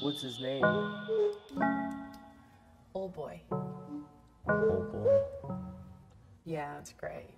What's his name? OUHBOY. Oh boy. Yeah, it's great.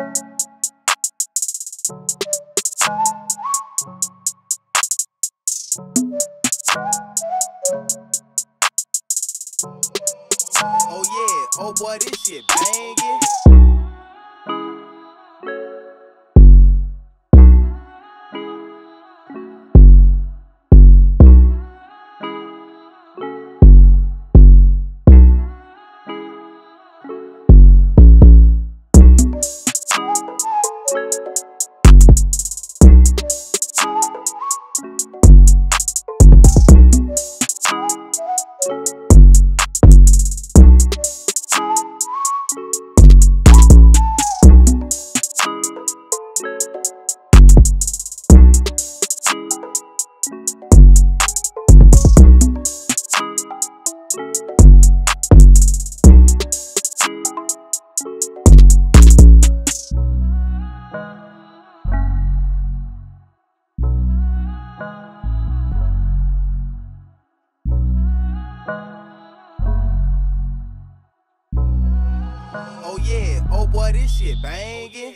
Oh yeah, oh boy, this shit banging. Oh yeah, oh boy, this shit banging.